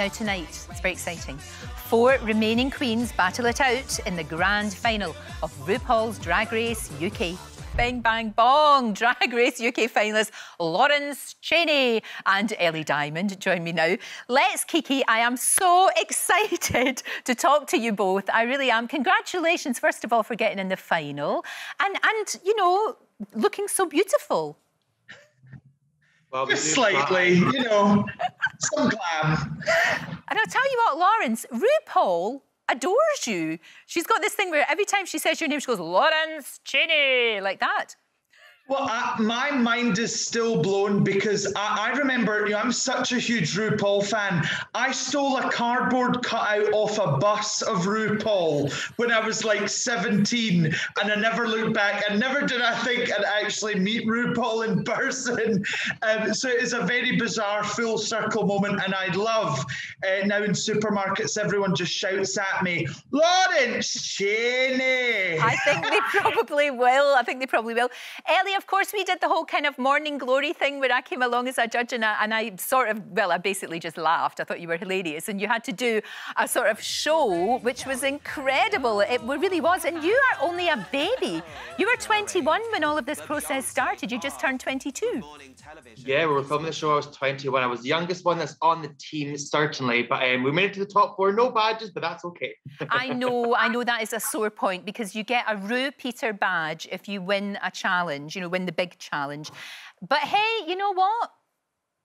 Now, tonight, it's very exciting. Four remaining queens battle it out in the grand final of RuPaul's Drag Race UK. Bang Bang Bong Drag Race UK finalist Lawrence Chaney and Ellie Diamond join me now. Let's Kiki, I am so excited to talk to you both. I really am. Congratulations, first of all, for getting in the final and, and you know, looking so beautiful. Well, Just slightly, you know, some glam. And I'll tell you what, Lawrence, RuPaul adores you. She's got this thing where every time she says your name, she goes, Lawrence Chaney, like that. Well, I, my mind is still blown because I, I, remember, you know, I'm such a huge RuPaul fan. I stole a cardboard cutout off a bus of RuPaul when I was like 17, and I never looked back. And never did I think I'd actually meet RuPaul in person. Um, so it's a very bizarre full circle moment, and I love uh, now in supermarkets, everyone just shouts at me, Lawrence Chaney. I think they probably will. I think they probably will. Ellie, of course, we did the whole kind of morning glory thing where I came along as a judge and I, and I sort of, well, I basically just laughed. I thought you were hilarious. And you had to do a sort of show, which was incredible. It really was. And you are only a baby. You were 21 when all of this process started. You just turned 22. Yeah, we were filming the show. I was 21. I was the youngest one that's on the team, certainly. But um, we made it to the top four. No badges, but that's okay. I know, I know that is a sore point because you get a Ru Peter badge if you win a challenge. You know, win the big challenge. But hey, you know what?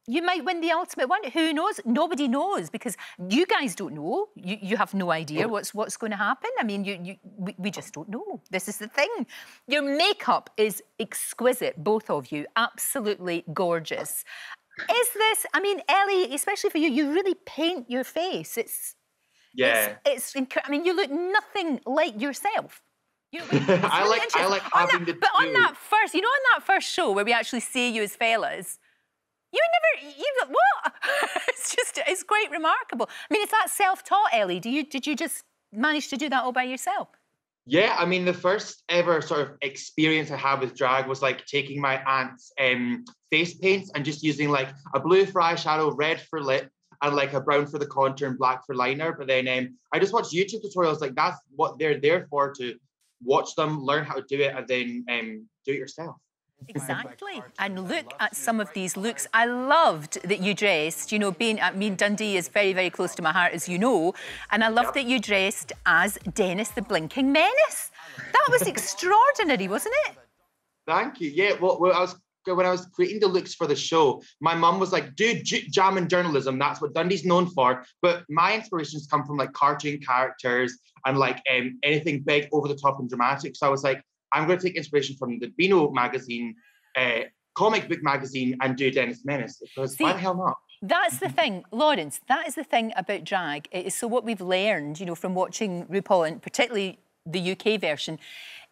You might win the ultimate one. Who knows? Nobody knows because you guys don't know. You, you have no idea what's what's going to happen. I mean, you, you we, we just don't know. This is the thing. Your makeup is exquisite, both of you, absolutely gorgeous. Is this? I mean, Ellie, especially for you, you really paint your face. It's yeah. It's, it's I mean, you look nothing like yourself. You know, really I like I like having that, the. But on that first, you know, on that first show where we actually see you as fellas, you never, you what? it's just, it's quite remarkable. I mean, is that self-taught, Ellie? Do you did you just manage to do that all by yourself? Yeah, I mean, the first ever sort of experience I had with drag was like taking my aunt's um, face paints and just using like a blue for eyeshadow, red for lip, and like a brown for the contour and black for liner. But then um, I just watched YouTube tutorials. Like that's what they're there for to watch them, learn how to do it, and then um, do it yourself. Exactly. And look at some of these looks. I loved that you dressed, you know, being, I mean, Dundee is very, very close to my heart, as you know. And I loved that you dressed as Dennis the Blinking Menace. That was extraordinary, wasn't it? Thank you. Yeah, well, well I was when I was creating the looks for the show, my mum was like, dude, j- jam and journalism, that's what Dundee's known for. But my inspirations come from like cartoon characters and like um, anything big, over the top, and dramatic. So I was like, I'm going to take inspiration from the Beano magazine, uh, comic book magazine, and do Dennis Menace because See, why the hell not? That's the thing, Lawrence. That is the thing about drag. It is so what we've learned, you know, from watching RuPaul and particularly the UK version,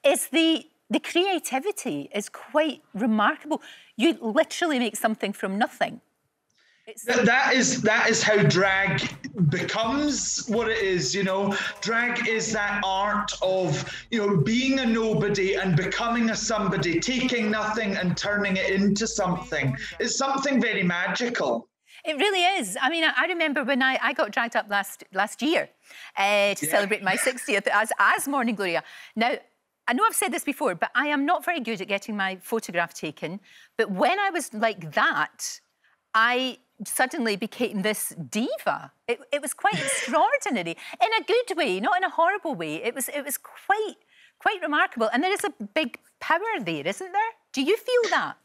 is the the creativity is quite remarkable. You literally make something from nothing. That, that is that is how drag becomes what it is you know drag is that art of you know being a nobody and becoming a somebody taking nothing and turning it into something it's something very magical it really is. I mean, I, remember when I, I got dragged up last last year uh, to yeah. celebrate my 60th as, as Morning Gloria. Now, I know I've said this before, but I am not very good at getting my photograph taken. But when I was like that, I suddenly became this diva. It, it was quite extraordinary in a good way, not in a horrible way. It was it was quite quite remarkable. And there is a big power there, isn't there? Do you feel that?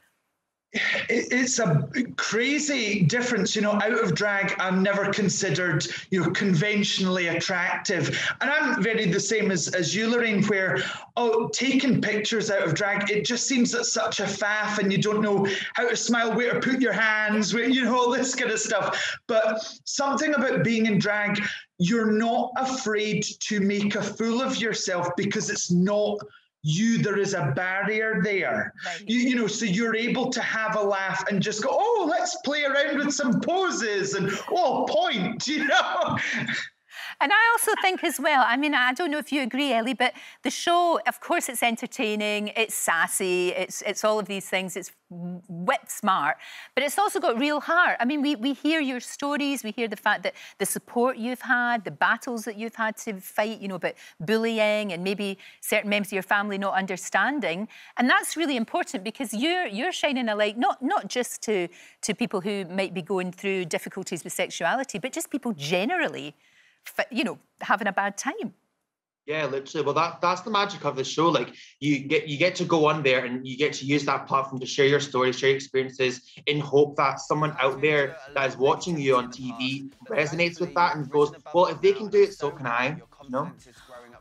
It's a crazy difference you know out of drag i'm never considered you know conventionally attractive. And i'm very the same as as you lorraine where oh taking pictures out of drag it just seems that such a faff and you don't know how to smile where to put your hands where you know all this kind of stuff. But something about being in drag you're not afraid to make a fool of yourself because it's not you there is a barrier there right. you, you know so you're able to have a laugh and just go oh let's play around with some poses and oh point you know And I also think as well, I mean, I don't know if you agree, Ellie, but the show, of course, it's entertaining, it's sassy, it's it's all of these things, it's whip smart, but it's also got real heart. I mean, we, we hear your stories, we hear the fact that the support you've had, the battles that you've had to fight, you know, about bullying and maybe certain members of your family not understanding. And that's really important because you're you're shining a light not not just to to people who might be going through difficulties with sexuality, but just people generally, you know, having a bad time. Yeah, literally. Well, that that's the magic of the show. Like you get you get to go on there and you get to use that platform to share your stories, share your experiences, in hope that someone out there that is watching you on TV resonates with that and goes, well, if they can do it, so can I. You know.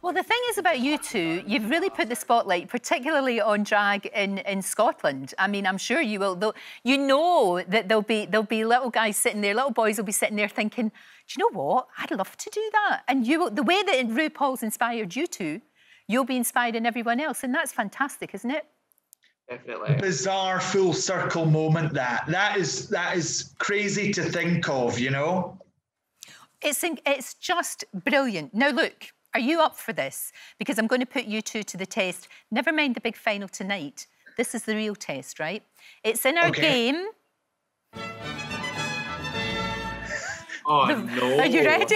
Well, the thing is about you two, you've really put the spotlight, particularly on drag in, in Scotland. I mean, I'm sure you will. You know that there'll be there'll be little guys sitting there, little boys will be sitting there thinking, do you know what? I'd love to do that. And you the way that RuPaul's inspired you to, you'll be inspired in everyone else, and that's fantastic, isn't it? Definitely. Bizarre full circle moment. That that is that is crazy to think of. You know. It's it's just brilliant. Now look, are you up for this? Because I'm going to put you two to the test. Never mind the big final tonight. This is the real test, right? It's in our okay. game. Oh, no. Are you ready?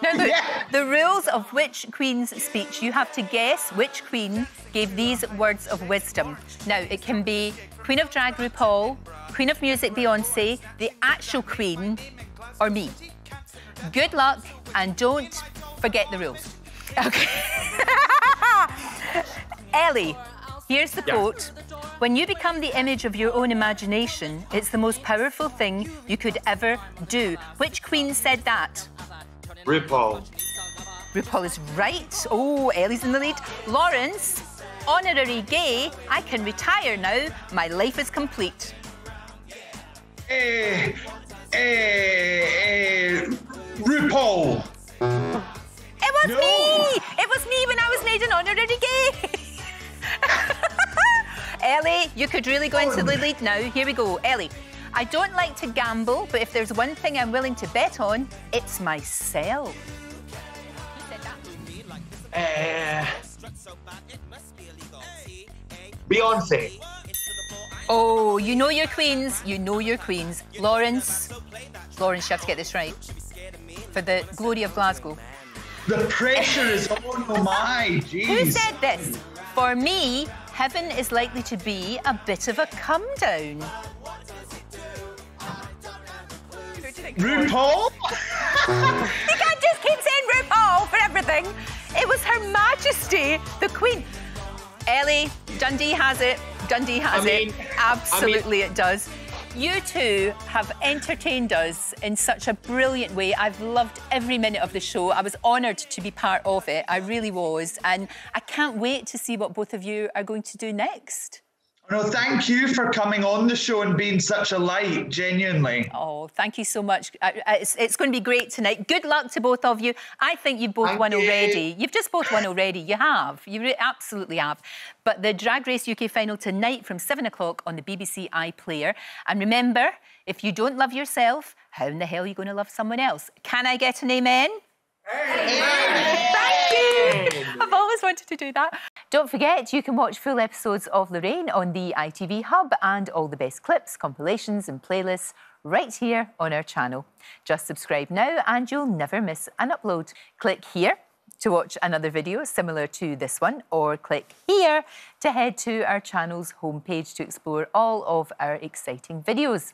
Now, look, yeah. the rules of which Queen's speech, you have to guess which Queen gave these words of wisdom. Now, it can be Queen of Drag RuPaul, Queen of Music Beyonce, the actual Queen, or me. Good luck and don't forget the rules. Okay. Ellie, here's the yeah. quote. When you become the image of your own imagination, it's the most powerful thing you could ever do. Which queen said that? RuPaul. RuPaul is right. Oh, Ellie's in the lead. Lawrence, honorary gay, I can retire now. My life is complete. Eh, eh, eh, RuPaul. It was no. me! It was me when I was made an honorary gay. Ellie, you could really go into the lead now. Here we go. Ellie, I don't like to gamble, but if there's one thing I'm willing to bet on, it's myself. Uh, Beyonce. Oh, you know your queens. You know your queens. Lawrence. Lawrence, you have to get this right. For the glory of Glasgow. The pressure is on. Oh my, jeez. Who said this? For me, heaven is likely to be a bit of a come down. RuPaul? you can't just keep saying RuPaul for everything. It was Her Majesty, the Queen. Ellie, Dundee has it. Dundee has I mean, it. Absolutely, I mean, it does. You two have entertained us in such a brilliant way. I've loved every minute of the show. I was honoured to be part of it. I really was. And I can't wait to see what both of you are going to do next. No, thank you for coming on the show and being such a light, genuinely. Oh, thank you so much. Uh, uh, it's, it's going to be great tonight. Good luck to both of you. I think you've both thank won you. already. You've just both won already. You have. You absolutely have. But the Drag Race UK final tonight from 7 o'clock on the BBC iPlayer. And remember, if you don't love yourself, how in the hell are you going to love someone else? Can I get an amen? Amen. Thank you. I've always wanted to do that. Don't forget, you can watch full episodes of Lorraine on the ITV Hub and all the best clips, compilations and playlists right here on our channel. Just subscribe now and you'll never miss an upload. Click here to watch another video similar to this one or click here to head to our channel's homepage to explore all of our exciting videos.